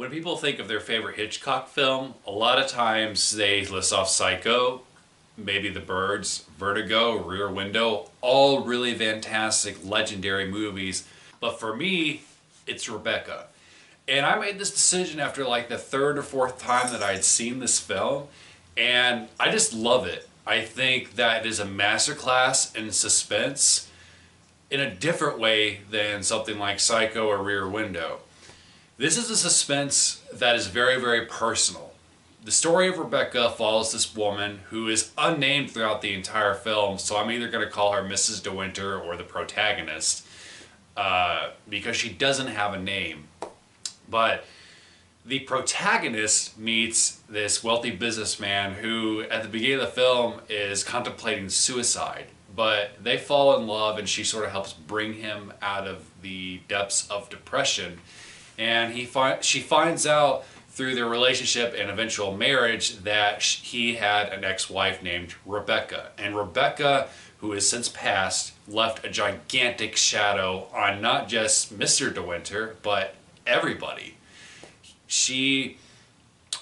When people think of their favorite Hitchcock film, a lot of times they list off Psycho, maybe The Birds, Vertigo, Rear Window, all really fantastic, legendary movies. But for me, it's Rebecca. And I made this decision after like the third or fourth time that I had seen this film, and I just love it. I think that it is a masterclass in suspense in a different way than something like Psycho or Rear Window. This is a suspense that is very, very personal. The story of Rebecca follows this woman who is unnamed throughout the entire film, so I'm either going to call her Mrs. De Winter or the protagonist uh, because she doesn't have a name. But the protagonist meets this wealthy businessman who, at the beginning of the film, is contemplating suicide. But they fall in love, and she sort of helps bring him out of the depths of depression. And he fi- she finds out through their relationship and eventual marriage that he had an ex-wife named Rebecca. And Rebecca, who has since passed, left a gigantic shadow on not just Mr. De Winter, but everybody. She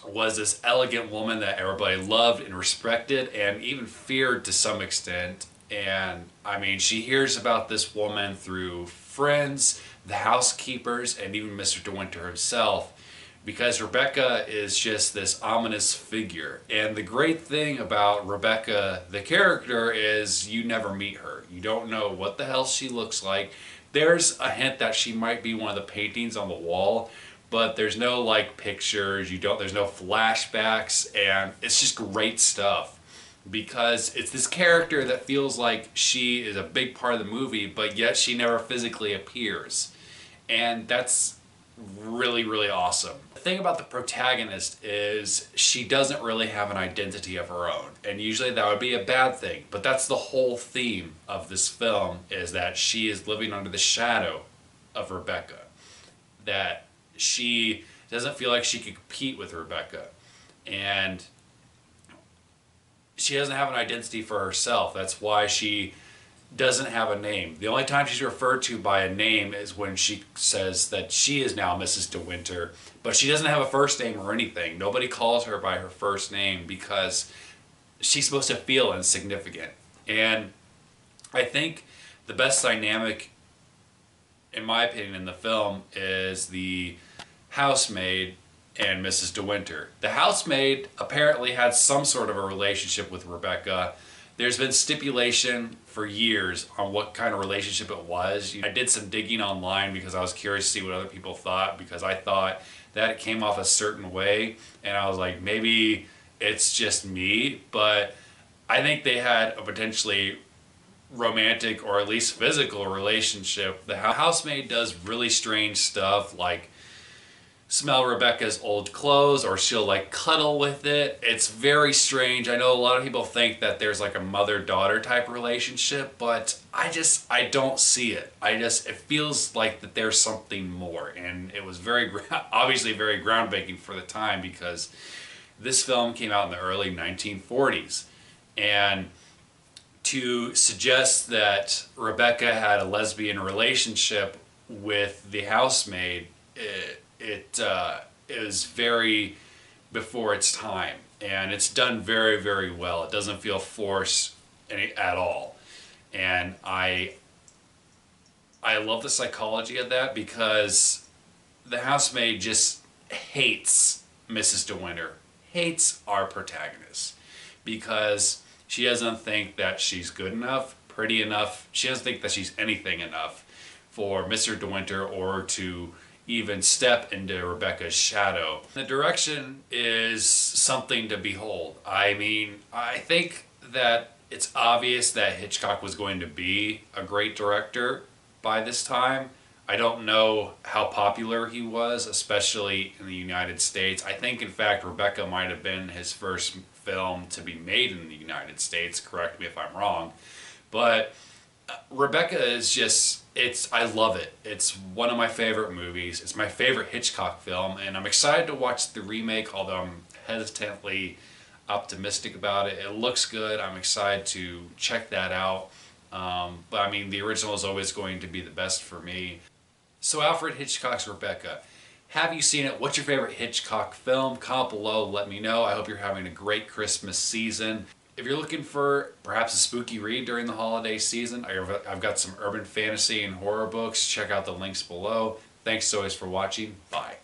was this elegant woman that everybody loved and respected and even feared to some extent. And I mean, she hears about this woman through friends, the housekeepers, and even Mr. De Winter himself because Rebecca is just this ominous figure. And the great thing about Rebecca, the character, is you never meet her. You don't know what the hell she looks like. There's a hint that she might be one of the paintings on the wall, but there's no like pictures, you don't there's no flashbacks and it's just great stuff because it's this character that feels like she is a big part of the movie, but yet she never physically appears. And that's really, really awesome. The thing about the protagonist is she doesn't really have an identity of her own. And usually that would be a bad thing. But that's the whole theme of this film is that she is living under the shadow of Rebecca. That she doesn't feel like she could compete with Rebecca. And she doesn't have an identity for herself. That's why she doesn't have a name. The only time she's referred to by a name is when she says that she is now Mrs. De Winter, but she doesn't have a first name or anything. Nobody calls her by her first name because she's supposed to feel insignificant. And I think the best dynamic, in my opinion, in the film is the housemaid and Mrs. De Winter. The housemaid apparently had some sort of a relationship with Rebecca. There's been stipulation for years on what kind of relationship it was. I did some digging online because I was curious to see what other people thought because I thought that it came off a certain way and I was like maybe it's just me but I think they had a potentially romantic or at least physical relationship. The housemaid does really strange stuff like smell Rebecca's old clothes or she'll like cuddle with it. It's very strange. I know a lot of people think that there's like a mother-daughter type relationship, but I just I don't see it. I just it feels like that there's something more and it was very obviously very groundbreaking for the time because this film came out in the early 1940s and to suggest that Rebecca had a lesbian relationship with the housemaid it, it uh, is very before its time and it's done very very well it doesn't feel forced any, at all and I I love the psychology of that because the housemaid just hates Mrs. De Winter hates our protagonist because she doesn't think that she's good enough pretty enough she doesn't think that she's anything enough for Mr. De Winter or to even step into Rebecca's shadow. The direction is something to behold. I mean, I think that it's obvious that Hitchcock was going to be a great director by this time. I don't know how popular he was, especially in the United States. I think, in fact, Rebecca might have been his first film to be made in the United States. Correct me if I'm wrong. But Rebecca is just it's I love it. It's one of my favorite movies. It's my favorite Hitchcock film, and I'm excited to watch the remake. Although I'm hesitantly optimistic about it. It looks good. I'm excited to check that out. Um, but I mean, the original is always going to be the best for me. So Alfred Hitchcock's Rebecca. Have you seen it? What's your favorite Hitchcock film? Comment below, let me know. I hope you're having a great Christmas season. If you're looking for perhaps a spooky read during the holiday season, I've got some urban fantasy and horror books. Check out the links below. Thanks always for watching. Bye.